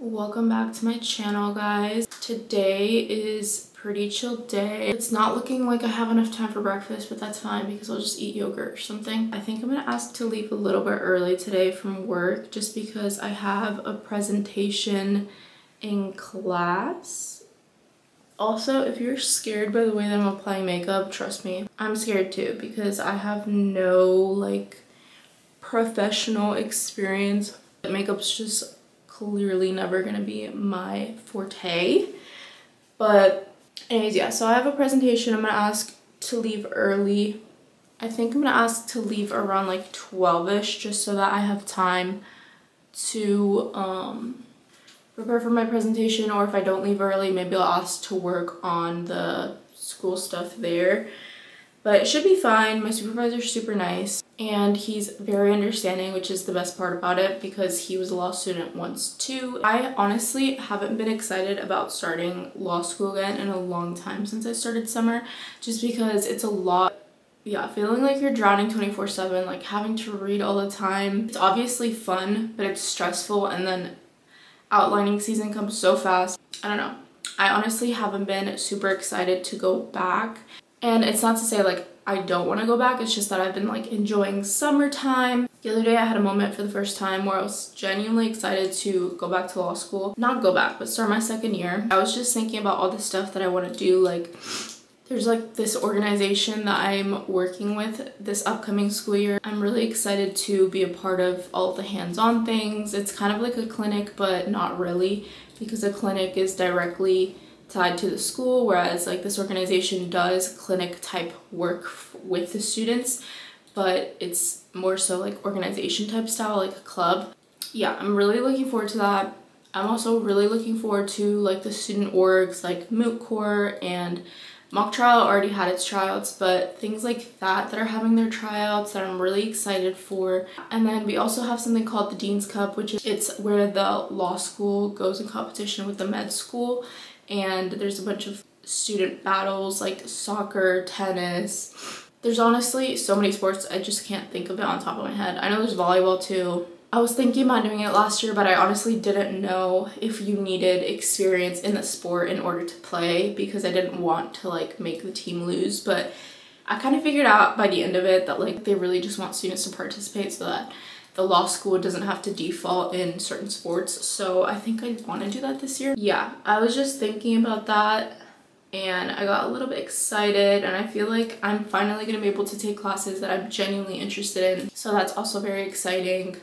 welcome back to my channel guys. Today is pretty chill day. It's not looking like i have enough time for breakfast but that's fine because i'll just eat yogurt or something. I think i'm gonna ask to leave a little bit early today from work just because i have a presentation in class. Also if you're scared by the way that i'm applying makeup trust me i'm scared too because i have no like professional experience. Makeup's just clearly never gonna be my forte. But anyways, yeah, so I have a presentation. I'm gonna ask to leave early. I think I'm gonna ask to leave around like 12ish just so that I have time to um, prepare for my presentation or if I don't leave early, maybe I'll ask to work on the school stuff there. But it should be fine. My supervisor's super nice and he's very understanding, which is the best part about it because he was a law student once too. I honestly haven't been excited about starting law school again in a long time since I started summer just because it's a lot yeah, feeling like you're drowning 24 7, like having to read all the time. It's obviously fun, but it's stressful and then outlining season comes so fast. I don't know. I honestly haven't been super excited to go back and it's not to say like I don't want to go back, it's just that I've been like enjoying summertime. The other day I had a moment for the first time where I was genuinely excited to go back to law school. Not go back, but start my second year. I was just thinking about all the stuff that I want to do like there's like this organization that I'm working with this upcoming school year. I'm really excited to be a part of all the hands-on things. It's kind of like a clinic, but not really because a clinic is directly tied to the school, whereas like this organization does clinic type work with the students, but it's more so like organization type style, like a club. Yeah, I'm really looking forward to that. I'm also really looking forward to like the student orgs like moot court and mock trial already had its tryouts but things like that that are having their tryouts that I'm really excited for and then we also have something called the Dean's Cup which is it's where the law school goes in competition with the med school and there's a bunch of student battles like soccer, tennis. There's honestly so many sports I just can't think of it on top of my head. I know there's volleyball too. I was thinking about doing it last year, but I honestly didn't know if you needed experience in the sport in order to play because I didn't want to like make the team lose. But I kind of figured out by the end of it that like they really just want students to participate so that the law school doesn't have to default in certain sports. So I think I want to do that this year. Yeah, I was just thinking about that and I got a little bit excited and I feel like I'm finally going to be able to take classes that I'm genuinely interested in. So that's also very exciting.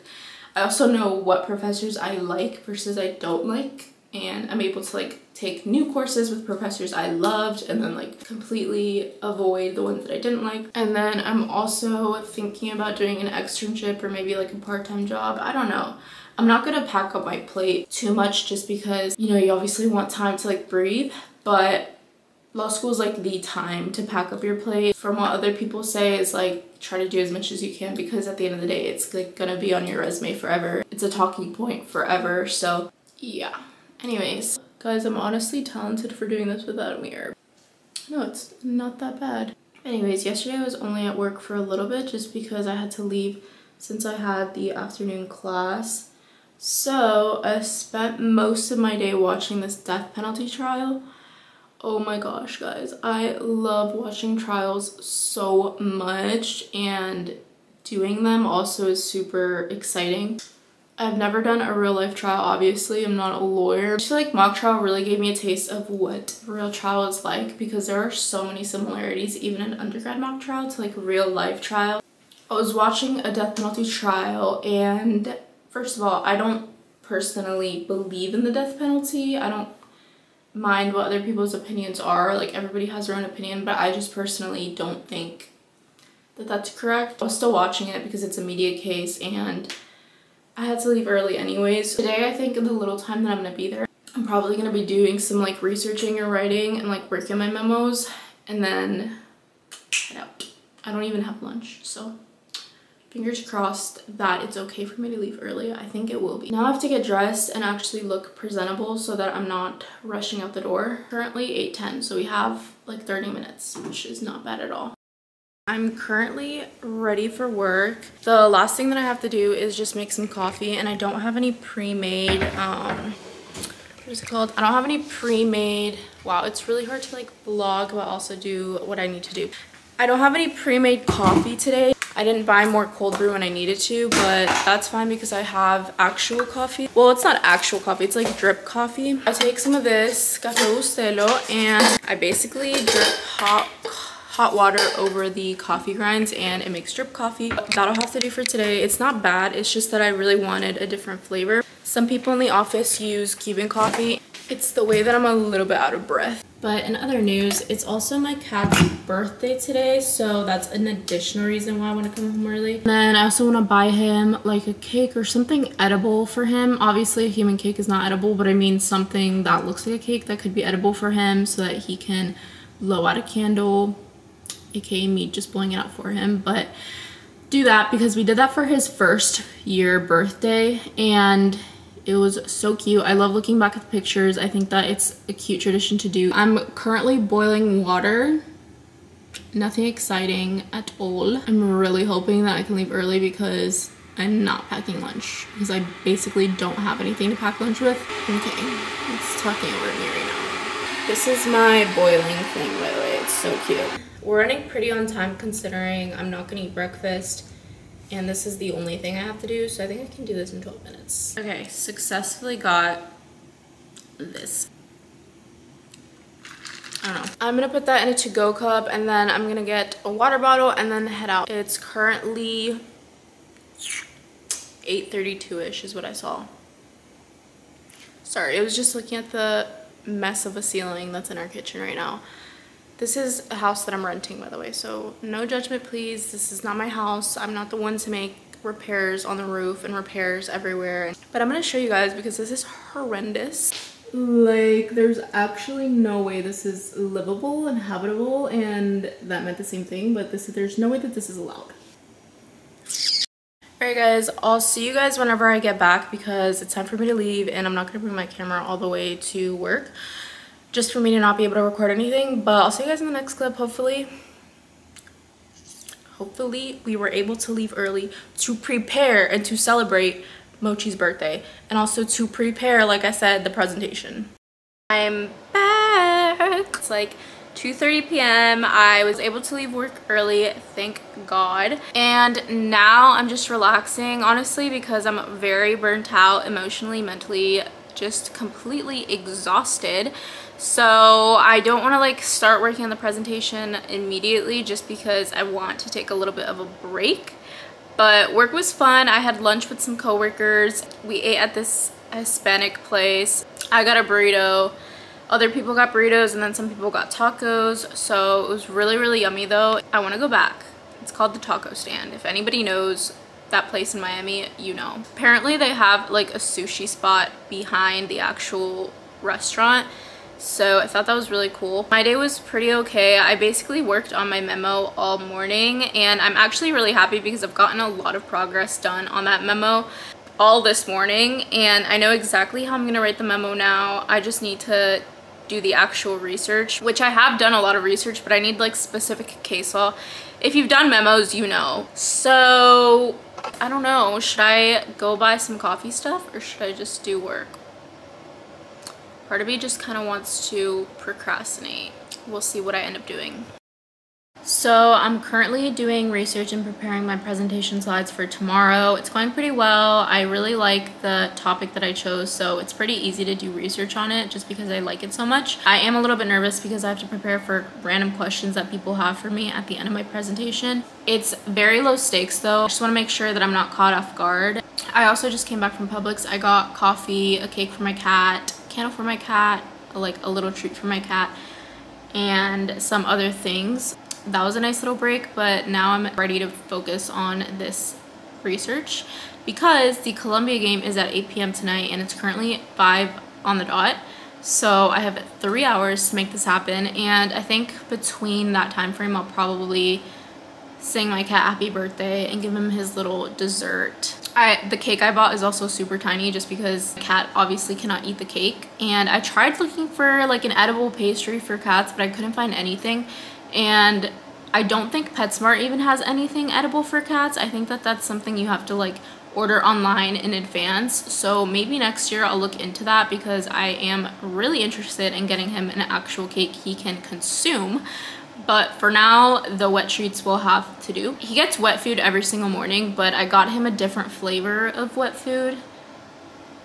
I also know what professors I like versus I don't like and I'm able to like take new courses with professors I loved and then like completely avoid the ones that I didn't like. And then I'm also thinking about doing an externship or maybe like a part-time job. I don't know. I'm not gonna pack up my plate too much just because, you know, you obviously want time to like breathe, but law school is like the time to pack up your plate. From what other people say is like try to do as much as you can because at the end of the day it's like gonna be on your resume forever. It's a talking point forever. So yeah. Anyways, guys, I'm honestly talented for doing this without a mirror. No, it's not that bad. Anyways, yesterday I was only at work for a little bit just because I had to leave since I had the afternoon class. So I spent most of my day watching this death penalty trial. Oh my gosh, guys. I love watching trials so much and doing them also is super exciting. I've never done a real life trial, obviously. I'm not a lawyer. I feel like mock trial really gave me a taste of what real trial is like because there are so many similarities, even in undergrad mock trial to like real life trial. I was watching a death penalty trial and first of all, I don't personally believe in the death penalty. I don't mind what other people's opinions are. Like everybody has their own opinion, but I just personally don't think that that's correct. I was still watching it because it's a media case and I had to leave early anyways. Today I think in the little time that I'm gonna be there, I'm probably gonna be doing some like researching or writing and like working my memos and then head out. I don't even have lunch, so fingers crossed that it's okay for me to leave early. I think it will be. Now I have to get dressed and actually look presentable so that I'm not rushing out the door. Currently 8.10, so we have like 30 minutes, which is not bad at all. I'm currently ready for work. The last thing that I have to do is just make some coffee and I don't have any pre-made um, what is it called? I don't have any pre-made, wow, it's really hard to like vlog but also do what I need to do. I don't have any pre-made coffee today. I didn't buy more cold brew when I needed to, but that's fine because I have actual coffee. Well, it's not actual coffee, it's like drip coffee. I take some of this Café Bustelo and I basically drip hot hot water over the coffee grinds and it makes drip coffee. That'll have to do for today. It's not bad, it's just that I really wanted a different flavor. Some people in the office use Cuban coffee. It's the way that I'm a little bit out of breath. But in other news, it's also my cat's birthday today, so that's an additional reason why I want to come home early. And then I also want to buy him like a cake or something edible for him. Obviously, a human cake is not edible, but I mean something that looks like a cake that could be edible for him so that he can blow out a candle aka me just blowing it out for him but do that because we did that for his first year birthday and it was so cute. I love looking back at the pictures. I think that it's a cute tradition to do. I'm currently boiling water. Nothing exciting at all. I'm really hoping that i can leave early because i'm not packing lunch because i basically don't have anything to pack lunch with. Okay it's talking over me right now. This is my boiling thing by the way. It's so cute we're running pretty on time considering I'm not gonna eat breakfast and this is the only thing I have to do, so I think I can do this in 12 minutes. Okay, successfully got this. I don't know. I'm gonna put that in a to-go cup and then I'm gonna get a water bottle and then head out. It's currently 8.32ish is what I saw. Sorry, I was just looking at the mess of a ceiling that's in our kitchen right now. This is a house that I'm renting, by the way, so no judgment, please. This is not my house. I'm not the one to make repairs on the roof and repairs everywhere. But I'm gonna show you guys because this is horrendous. Like, there's actually no way this is livable and habitable, and that meant the same thing, but this there's no way that this is allowed. Alright guys, I'll see you guys whenever I get back because it's time for me to leave and I'm not going to bring my camera all the way to work just for me to not be able to record anything. But I'll see you guys in the next clip, hopefully. Hopefully we were able to leave early to prepare and to celebrate Mochi's birthday. And also to prepare, like I said, the presentation. I'm back. It's like 2.30 p.m. I was able to leave work early, thank God. And now I'm just relaxing, honestly, because I'm very burnt out emotionally, mentally, just completely exhausted. So I don't want to like start working on the presentation immediately just because I want to take a little bit of a break. But work was fun. I had lunch with some coworkers. We ate at this Hispanic place. I got a burrito. Other people got burritos and then some people got tacos. So it was really, really yummy though. I want to go back. It's called the Taco Stand. If anybody knows that place in Miami, you know. Apparently they have like a sushi spot behind the actual restaurant so I thought that was really cool. My day was pretty okay. I basically worked on my memo all morning and I'm actually really happy because I've gotten a lot of progress done on that memo all this morning and I know exactly how I'm going to write the memo now. I just need to do the actual research, which I have done a lot of research, but I need like specific case law. If you've done memos, you know. So I don't know, should I go buy some coffee stuff or should I just do work? Part of me just kind of wants to procrastinate. We'll see what I end up doing. So I'm currently doing research and preparing my presentation slides for tomorrow. It's going pretty well. I really like the topic that I chose, so it's pretty easy to do research on it just because I like it so much. I am a little bit nervous because I have to prepare for random questions that people have for me at the end of my presentation. It's very low stakes though. I just want to make sure that I'm not caught off guard. I also just came back from Publix. I got coffee, a cake for my cat, candle for my cat, like a little treat for my cat, and some other things. That was a nice little break, but now I'm ready to focus on this research because the Colombia game is at 8 p.m. tonight and it's currently 5 on the dot. So I have three hours to make this happen and I think between that time frame I'll probably sing my cat happy birthday and give him his little dessert. I, the cake I bought is also super tiny just because the cat obviously cannot eat the cake. And I tried looking for like an edible pastry for cats, but I couldn't find anything. And I don't think PetSmart even has anything edible for cats. I think that that's something you have to like order online in advance. So maybe next year I'll look into that because I am really interested in getting him an actual cake he can consume. But for now, the wet treats will have to do. He gets wet food every single morning, but I got him a different flavor of wet food.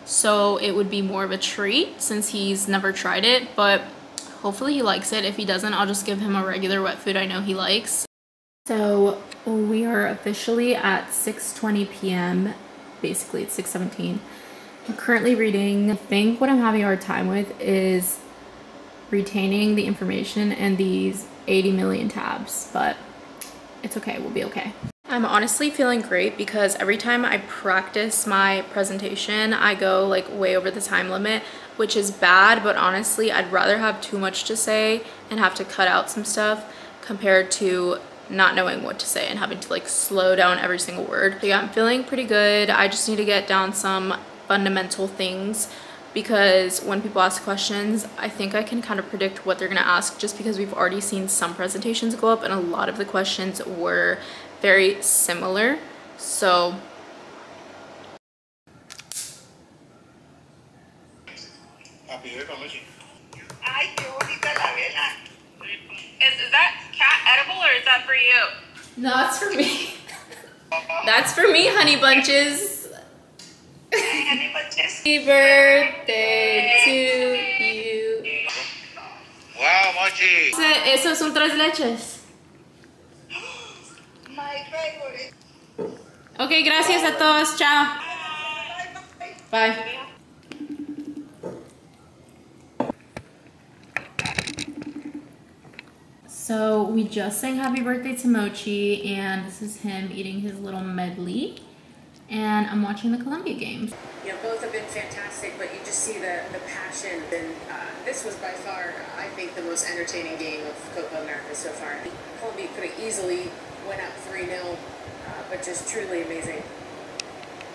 So it would be more of a treat since he's never tried it, but hopefully he likes it. If he doesn't, I'll just give him a regular wet food I know he likes. So we are officially at 6.20 p.m. Basically, it's 6.17. I'm currently reading. I think what I'm having a hard time with is retaining the information and these 80 million tabs, but it's okay, we'll be okay. I'm honestly feeling great because every time I practice my presentation, I go like way over the time limit, which is bad, but honestly, I'd rather have too much to say and have to cut out some stuff compared to not knowing what to say and having to like slow down every single word. So yeah, I'm feeling pretty good. I just need to get down some fundamental things because when people ask questions, I think I can kind of predict what they're gonna ask just because we've already seen some presentations go up and a lot of the questions were very similar. So Is, is that cat edible or is that for you? No, that's for me. that's for me, honey bunches. Honey bunches. Happy birthday to you. Wow, Mochi. Ese- Esos son tres leches. My favorite. Ok, gracias a todos. Chao. Bye. So we just sang happy birthday to Mochi and this is him eating his little medley. And I'm watching the Colombia games. You know, both have been fantastic, but you just see the, the passion. And uh, this was by far, I think, the most entertaining game of Copa America so far. Colombia could have easily went up 3 0, uh, but just truly amazing.